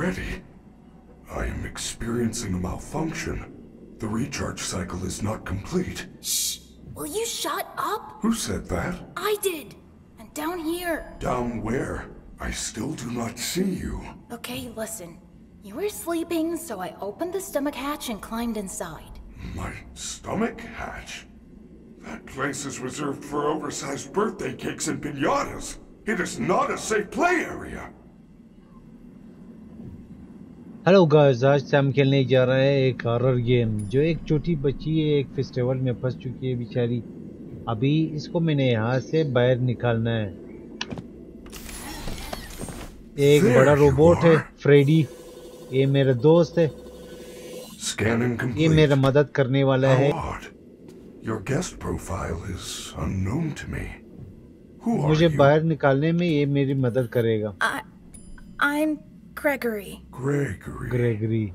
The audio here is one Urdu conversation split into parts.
Freddy, I am experiencing a malfunction. The recharge cycle is not complete. Shh! Will you shut up? Who said that? I did. And down here. Down where? I still do not see you. Okay, listen. You were sleeping, so I opened the stomach hatch and climbed inside. My stomach hatch? That place is reserved for oversized birthday cakes and pinatas. It is not a safe play area. Hello guys آج سے ہم کھیلنے جا رہا ہے ایک ہارر گیم جو ایک چھوٹی بچی ہے ایک فیسٹیول میں پھنس چکی ہے بیچاری۔ ابھی اس کو میں نے یہاں سے باہر نکالنا ہے۔ ایک بڑا روبوٹ ہے فریڈی یہ میرا دوست ہے۔ یہ میرا مدد کرنے والا ہے۔ مجھے باہر نکالنے میں یہ میری مدد کرے گا۔ Gregory. Gregory. Gregory.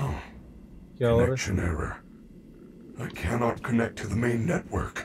Oh. error. I cannot connect to the main network.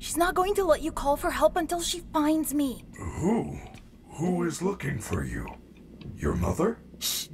She's not going to let you call for help until she finds me. Who? Who is looking for you? Your mother?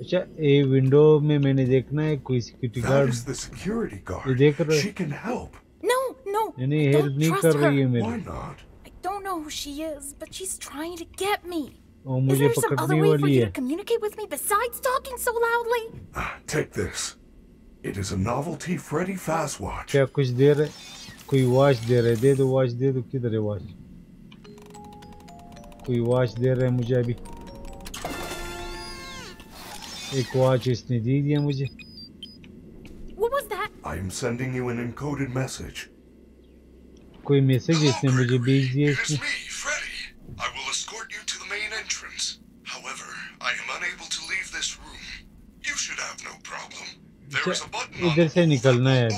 اچھا اے ونڈو میں میں نے دیکھنا ہے کوئی سیکیورٹی گارڈ سیکیورٹی گارڈ دیکھ رہا شی کین ہیلپ نو نو یعنی ہیلپ نہیں کر رہی ہے میری I don't know who she is but she is trying to get me اور مجھے پکڑنے والی ہے۔ Communicate with me besides talking so loudly take this it is a novelty Freddy fast watch کیا کچھ دے رہے؟ کوئی واچ دے رہے؟ دے دو واچ دے دو کدھر ہے واچ کوئی واچ دے رہے مجھے ابھی؟ ایک واچ اس نے دے دیا مجھے کوئی میسج اس نے مجھے بھیج دیے ادھر سے نکلنا ہے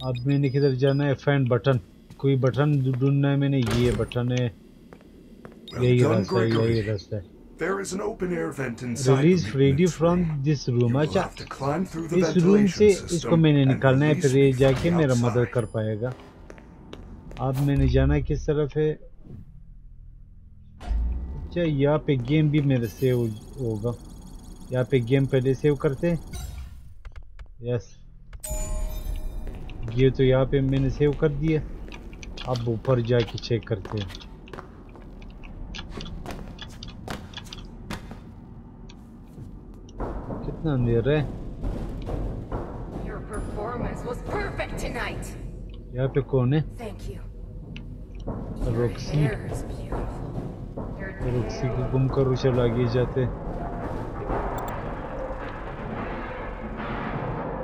اب میں نے کدھر جانا ہے فین بٹن کوئی بٹن ڈھونڈنا ہے میں نے یہ بٹن ہے یہی راستہ یہی راستہ There. is an open air vent inside Release from this room. اچھا اس روم سے اس کو میں نے نکالنا ہے پھر یہ جا کے میرا مدد کر پائے گا اب میں نے جانا کس طرف ہے اچھا یہاں پہ گیم بھی میرا سیو ہوگا یہاں پہ گیم پہلے سیو کرتے یس یہ تو یہاں پہ میں نے سیو کر دیا اب اوپر جا کے چیک کرتے ہیں کتنا اندھیر ہے Your performance was perfect tonight. یہاں پہ کون ہے روکسی روکسی کو گم کر اسے لاگی جاتے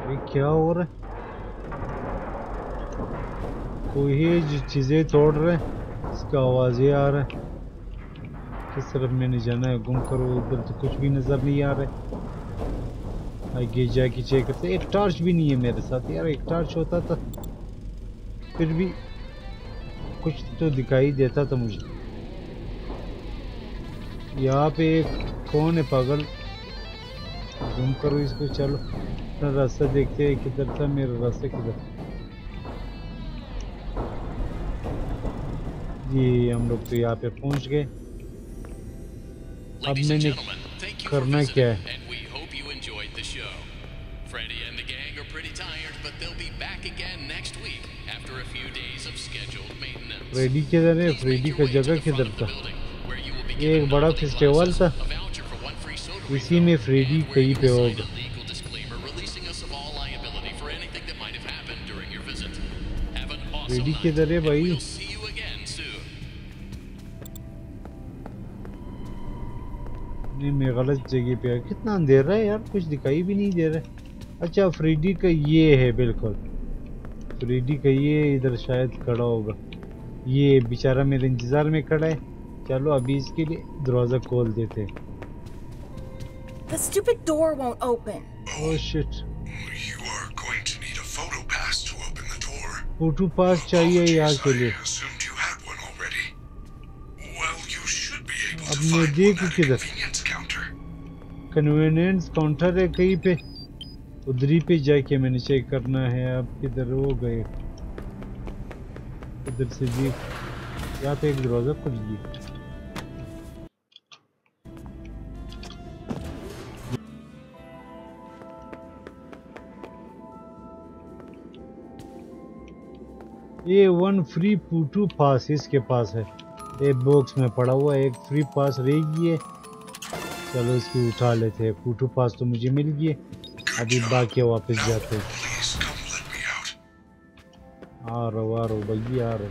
یہ کیا ہو رہا ہے کوئی جو چیزیں توڑ رہے اس کا آواز ہی آ رہا ہے کس طرف میں نہیں جانا ہے گم کرو ادھر تو کچھ بھی نظر نہیں آ رہا ہے آگے جا کے چیک کرتے ایک ٹارچ بھی نہیں ہے میرے ساتھ۔ یار ایک ٹارچ ہوتا تھا۔ پھر بھی کچھ تو دکھائی دیتا تھا مجھے۔ یہاں پہ ایک کون ہے پاگل؟ گھوم کرو اس کو چلو۔ اپنا راستہ دیکھتے ہیں کدھر تھا میرا راستہ کدھر جی ہم لوگ تو یہاں پہ پہنچ گئے۔ اب میں نے کرنا کیا ہے؟ فریڈی کے ذریعے فریڈی کا جگہ کدھر تھا یہ ایک بڑا فیسٹیول تھا اسی میں فریڈی کئی پہ ہوگا فریڈی کے ذرے بھائی نہیں میں غلط جگہ پہ آیا کتنا رہا ہے یار کچھ دکھائی بھی نہیں دے رہا اچھا فریڈی کا یہ ہے بالکل ریڈی کہیے ادھر شاید کھڑا ہوگا۔ یہ بیچارہ میرے انتظار میں کھڑا ہے۔ چلو ابھی اس کے لیے دروازہ کھول دیتے۔ کاؤنٹر ہے کہیں پہ ادھری پہ جا کے میں نے چیک کرنا ہے آپ کدھر ہو گئے۔ ادھر سے جی یہاں پہ ایک دروازہ کھل گیا۔ یہ ون فری پوٹو پاس اس کے پاس ہے۔ ایک باکس میں پڑا ہوا، ایک فری پاس رہ گئی ہے۔ چلو اس کی اٹھا لیتے ہیں۔ پوٹو پاس تو مجھے مل گئی I did back you up, is that it? Please come let me out. Arrow, arrow, bhaiya, arrow.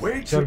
Way to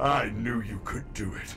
I knew you could do it.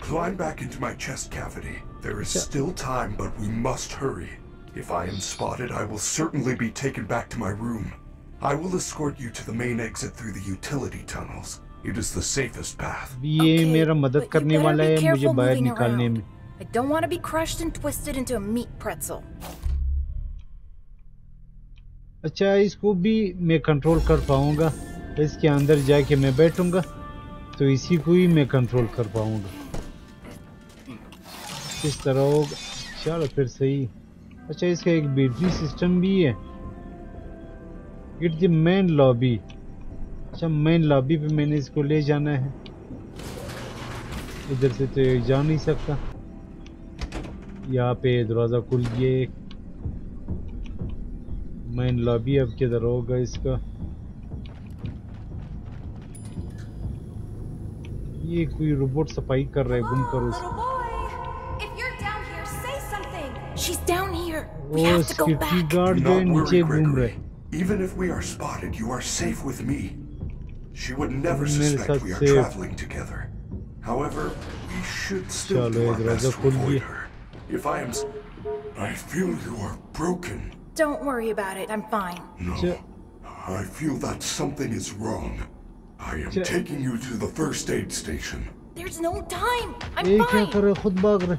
Climb back into my chest cavity. There is still time, but we must hurry. If I am spotted, I will certainly be taken back to my room. I will escort you to the main exit through the utility tunnels. It is the safest path. یہ Okay, میرا مدد کرنے والا be ہے مجھے careful باہر moving نکالنے. میں I don't want to be crushed and twisted into a meat pretzel. اچھا اس کو بھی میں کنٹرول کر پاؤں گا اس کے اندر جا کے میں بیٹھوں گا تو اسی کو ہی میں کنٹرول کر پاؤں گا کس طرح ہوگا چلو پھر صحیح اچھا اس کا ایک بیٹری سسٹم بھی ہے اٹ دی مین لابی اچھا مین لابی پہ میں نے اس کو لے جانا ہے ادھر سے تو یہ جا نہیں سکتا یہاں پہ دروازہ کھل ایک مین لابی اب کدھر ہوگا اس کا یہ کوئی روبوٹ صفائی کر رہا ہے گم کرو اس if you're down here, say something. She's down here. We have to go back. Guard جو ہے not نیچے worry, گھوم رہے Gregory. Even if we are spotted, you are safe with me. She would never suspect we are traveling together. However, we should still do our best to avoid her. If I am... I feel you are broken. Don't worry about it, I'm fine. No, I feel that something is wrong. I am taking you to the first aid station. There's no time. I'm fine.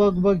bug bug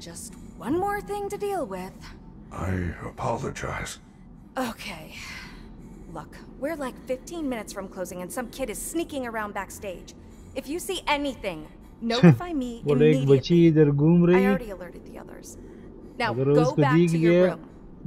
Just one more thing to deal with. I apologize. Okay. Look, we're like 15 minutes from closing and some kid is sneaking around backstage. If you see anything, notify me immediately. I already alerted the others. Now go back to your room.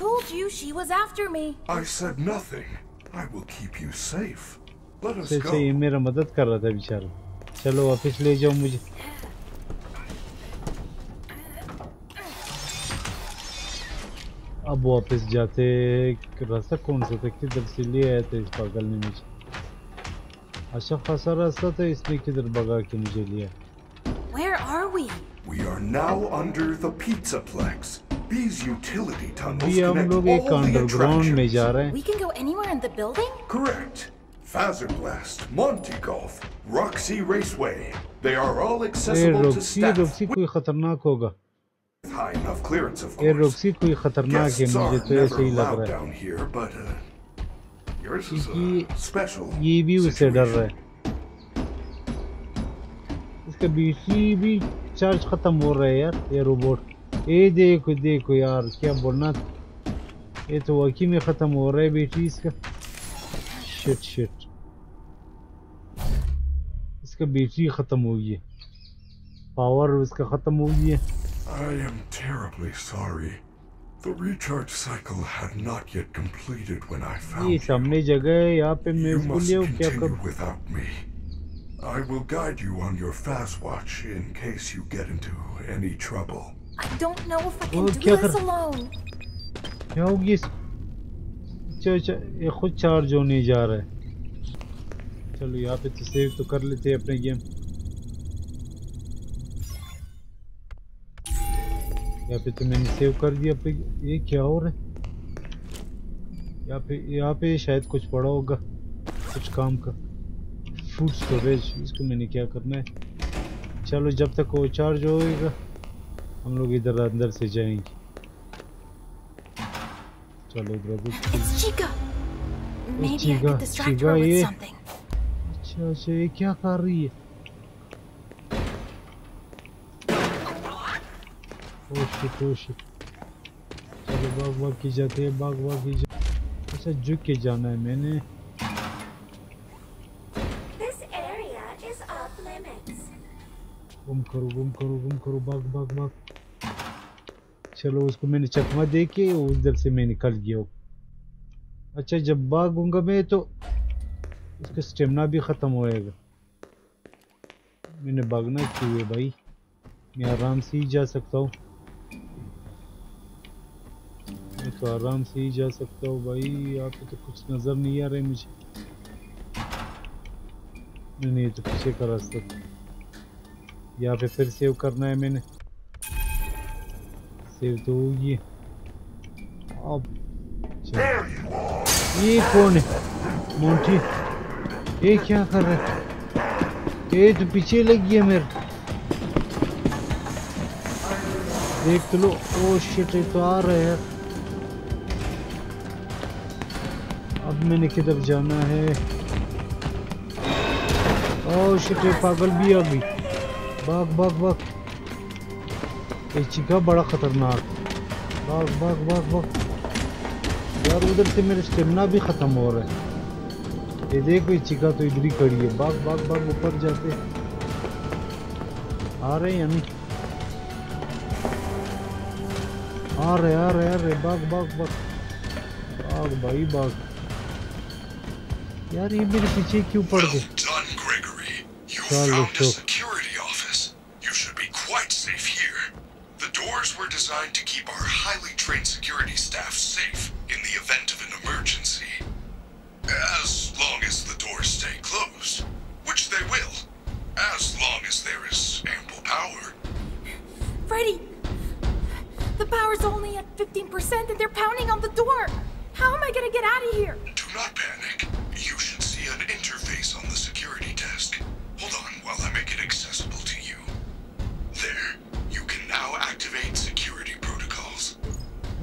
told you she was after me. I said nothing. I will keep you safe. Let us اچھا اچھا یہ go. میرا مدد کر رہا تھا بیچارہ چلو واپس لے جاؤ مجھے اب واپس جاتے راستہ کون سا تھا کدھر سے لے آیا تھا اس پاگل نے مجھے اچھا خاصا راستہ تھا اس نے کدھر بگا کے مجھے لیا Where are we? We are now under the Pizzaplex. These utility tunnels ابھی ہم connect لوگ all ایک the انڈر گراؤنڈ میں attractions. جا رہے ہیں We can go anywhere in the building? Correct. Fazerblast, Monty Golf, Roxy Raceway. They are all accessible to staff کوئی خطرناک ہوگا high enough clearance, of course. روکسی کوئی خطرناک ہے مجھے are تو ایسے never ہی لگ allowed رہا ہے down here, but uh, yours is a special یہ بھی اس سے ڈر رہا. ہے اس کا بیٹری بھی چارج ختم ہو رہا ہے یار یہ روبوٹ اے دیکھو دیکھو یار کیا بولنا یہ تو واقعی میں ختم ہو رہا ہے بیٹری اس کا شٹ شٹ کا بیٹری ختم ہو گئی ہے پاور اس کا ختم ہو گئی ہے I am terribly sorry. The recharge cycle had not yet completed when I found یہ you. سامنے جگہ ہے یہاں پہ میں You اس کو must لے آؤں کیا continue کروں without me. I will guide you on your fast watch in case you get into any trouble. I don't know if I can Oh, do kya this kar- alone. کیا ہوگی اس اچھا اچھا یہ خود چارج ہونے جا رہا ہے چلو یہاں پہ تو سیو تو کر لیتے اپنے گیم یہاں پہ تو میں نے سیو کر دیا اپنے یہ کیا ہو رہا ہے؟ یہاں پہ یہاں پہ شاید کچھ پڑا ہوگا. کچھ کام کا. فوڈ سٹوریج اس کو میں نے کیا کرنا ہے؟ چلو جب تک وہ چارج ہوئے گا ہم لوگ ادھر اندر سے جائیں گے. چلو ادھر It's Chica. Maybe اچھا یہ کیا کر رہی ہے چلو باغ باغ کی جاتے ہیں باغ باغ کی جاتے اچھا جھک کے جانا ہے میں نے. گم کرو گم کرو گم کرو باغ باغ باغ چلو اس کو میں نے چکما دے کے ادھر سے میں نکل گیا ہوں اچھا جب باغوں گا میں تو اس کا سٹیمنا بھی ختم ہوئے گا۔ میں نے بھاگنا کیوں ہے بھائی۔ میں آرام سے ہی جا سکتا ہوں۔ میں تو آرام سے ہی جا سکتا ہوں بھائی۔ یہاں پہ تو کچھ نظر نہیں آ رہا ہے مجھے۔ نہیں نہیں تو پیچھے کا راستہ۔ تھا یہاں پہ پھر سیو کرنا ہے میں نے۔ سیو تو ہوگی اب یہ کون ہے؟ مونٹی یہ کیا کر رہا ہے یہ تو پیچھے لگ گیا میرے۔ دیکھ تو لو۔ او شٹ، یہ تو آ رہا ہے اب میں نے کدھر جانا ہے؟ او شٹ، یہ پاگل بھی آ گئی۔ باغ باغ باغ۔ یہ چیکا بڑا خطرناک۔ باغ باغ باغ باغ۔ یار، ادھر سے میرے سٹیمنا بھی ختم ہو رہا ہے۔ یہ دیکھو یہ چیکا تو ادھر ہی کھڑی ہے۔ باغ باغ باغ اوپر جاتے آ رہے ہیں آ رہے آ رہے آ رہے۔ باغ باغ باغ۔ باغ بھائی باغ۔ یار یہ میرے پیچھے کیوں پڑ گئے؟ Done, as there is ample power. Freddy! The power's only at 15% and they're pounding on the door! How am I gonna get out of here? Do not panic. You should see an interface on the security desk. Hold on while I make it accessible to you. There. You can now activate security protocols.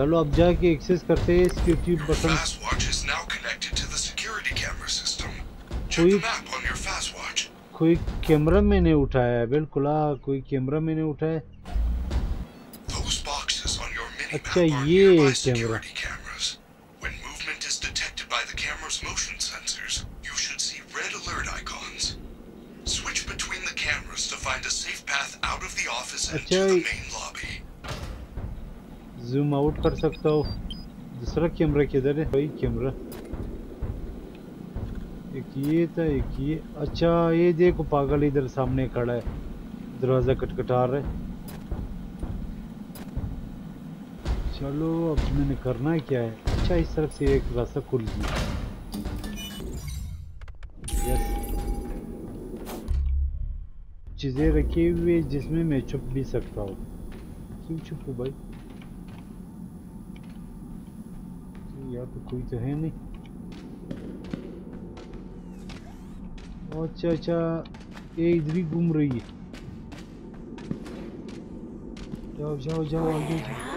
چلو اب جا کے ایکسس کرتے ہیں سکیورٹی بٹن کوئی کیمرہ میں نے اٹھایا ہے بلکل آہ کوئی کیمرہ میں نے اٹھایا ہے۔ اچھا یہ زوم آؤٹ کر سکتا ہوں دوسرا کیمرہ کدھر ہے؟ بھائی کیمرہ۔ ایک یہ تھا، ایک یہ۔ اچھا یہ دیکھو، پاگل ادھر سامنے کھڑا ہے۔ دروازہ کٹکھٹا رہا ہے۔ چلو، اب میں نے کرنا کیا ہے؟ اچھا اس طرف سے ایک راستہ کھل گیا۔ چیزیں رکھی ہوئی جس میں میں چھپ بھی سکتا ہوں۔ کیوں چھپوں بھائی؟ یہاں پہ کوئی تو ہے نہیں اچھا اچھا یہ ادھر ہی گھوم رہی ہے جاؤ جاؤ جاؤ آگے جاؤ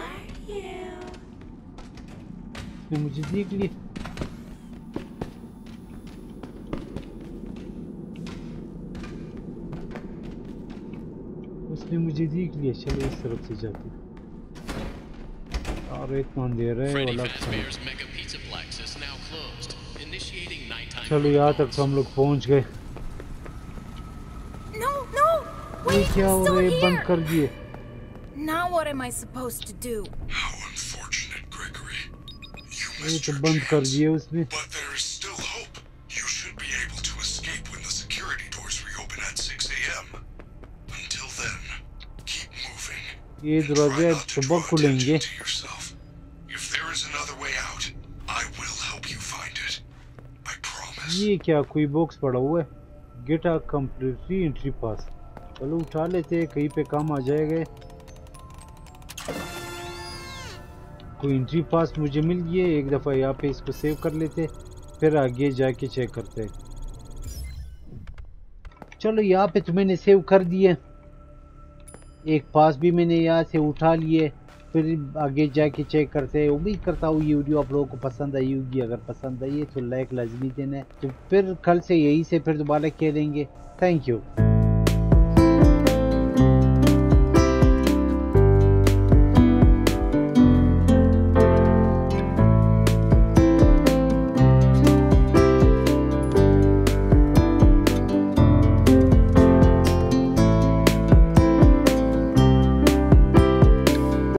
اس نے مجھے دیکھ لیا اس نے مجھے دیکھ لیا چلو اس طرف سے جاتے اور چلو یہاں تک ہم لوگ پہنچ گئے کیا بند کر دیے نہ بند کر دیے اس میں you find it. I promise. یہ کیا کوئی باکس پڑا ہوا ہے؟ Get a completely entry pass چلو اٹھا لیتے ہیں کہیں پہ کام آ جائے گا۔ کوئی انٹری پاس مجھے مل گیا ایک دفعہ یہاں پہ اس کو سیو کر لیتے پھر آگے جا کے چیک کرتے چلو یہاں پہ تو میں نے سیو کر دیے ایک پاس بھی میں نے یہاں سے اٹھا لیے، پھر آگے جا کے چیک کرتے ہیں۔ امید کرتا ہوں یہ ویڈیو آپ لوگوں کو پسند آئی ہوگی۔ اگر پسند آئی ہے تو لائک لازمی دینا ہے۔ تو پھر کل سے یہی سے پھر دوبارہ کہہ دیں گے۔ Thank you